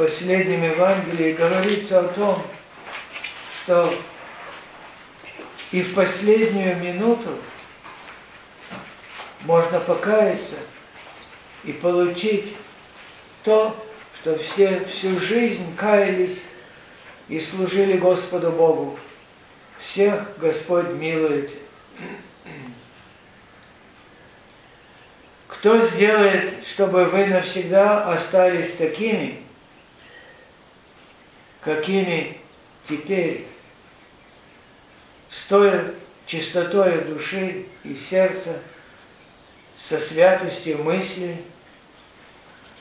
последнем Евангелии говорится о том, что и в последнюю минуту можно покаяться и получить то, что все всю жизнь каялись и служили Господу Богу. Всех Господь милует. Кто сделает, чтобы вы навсегда остались такими, какими теперь, стоя чистотой души и сердца, со святостью мысли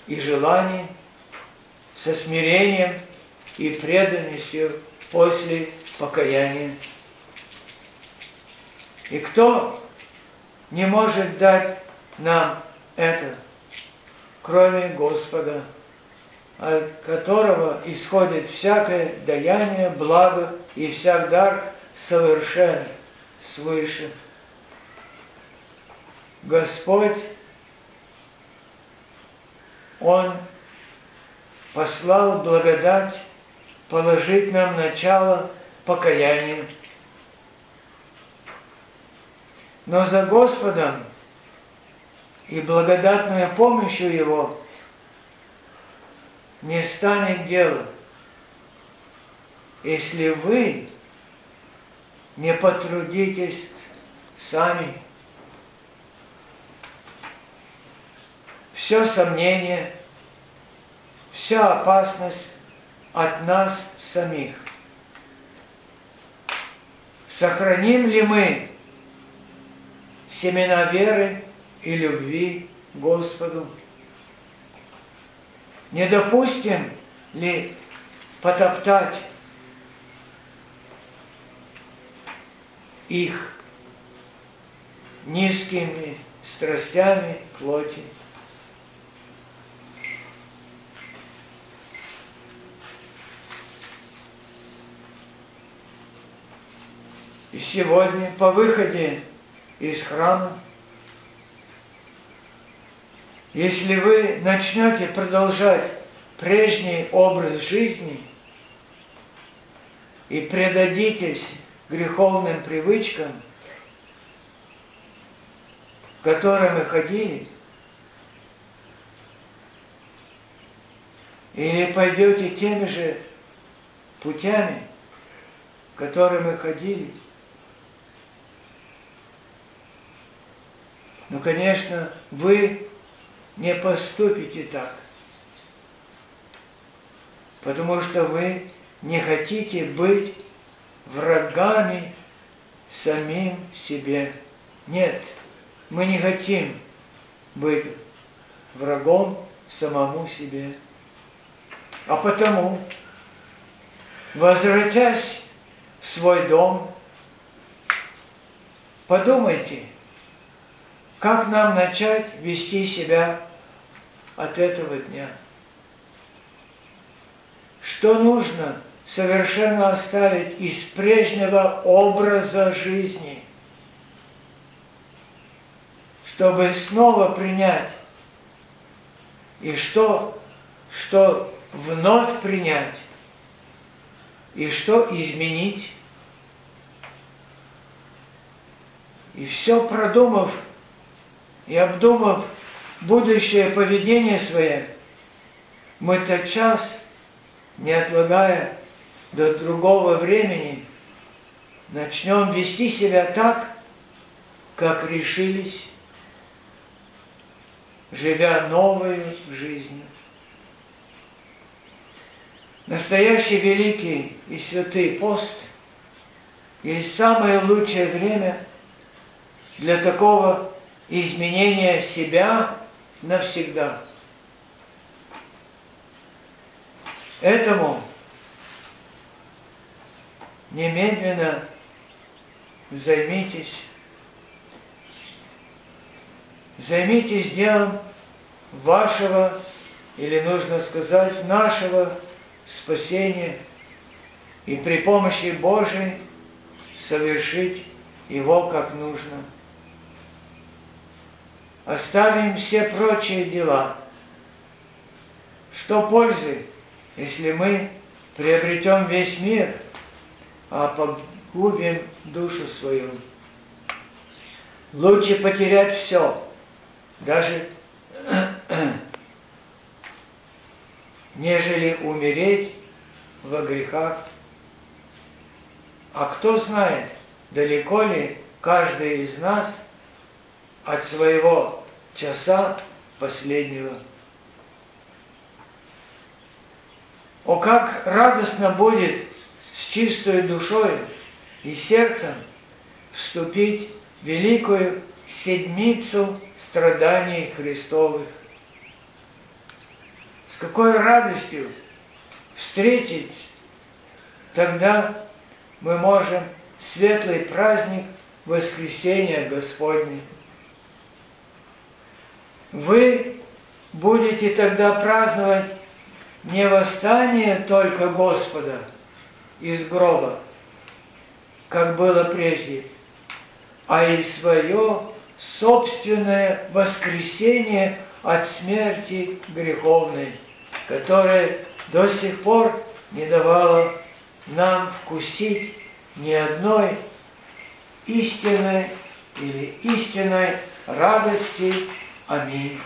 и желаний, со смирением и преданностью после покаяния. И кто не может дать нам это, кроме Господа, от которого исходит всякое даяние, благо и всяк дар совершен свыше. Господь, Он послал благодать положить нам начало покаяния. Но за Господом и благодатной помощью Его не станет дела, если вы не потрудитесь сами. Все сомнение, вся опасность от нас самих. Сохраним ли мы семена веры и любви Господу? Не допустим ли потоптать их низкими страстями плоти? И сегодня по выходе из храма, если вы начнете продолжать прежний образ жизни и предадитесь греховным привычкам, в которые мы ходили, или пойдете теми же путями, которые мы ходили – Но, конечно, вы не поступите так, потому что вы не хотите быть врагами самим себе. Нет, мы не хотим быть врагом самому себе. А потому, возвратясь в свой дом, подумайте – как нам начать вести себя от этого дня? Что нужно совершенно оставить из прежнего образа жизни, чтобы снова принять? И что, что вновь принять? И что изменить? И все продумав, и обдумав будущее поведение свое, мы тот час, не отлагая до другого времени, начнем вести себя так, как решились, живя новой жизнью. Настоящий великий и святый пост есть самое лучшее время для такого изменение себя навсегда. Этому немедленно займитесь. Займитесь делом вашего, или нужно сказать, нашего спасения, и при помощи Божией совершить его как нужно оставим все прочие дела. Что пользы если мы приобретем весь мир, а погубим душу свою. Лучше потерять все, даже нежели умереть во грехах. А кто знает, далеко ли каждый из нас от своего часа последнего. О, как радостно будет с чистой душой и сердцем вступить в великую седмицу страданий Христовых. С какой радостью встретить тогда мы можем светлый праздник воскресения Господня. Вы будете тогда праздновать не восстание только Господа из гроба, как было прежде, а и свое собственное воскресение от смерти греховной, которое до сих пор не давало нам вкусить ни одной истинной или истинной радости. Amém.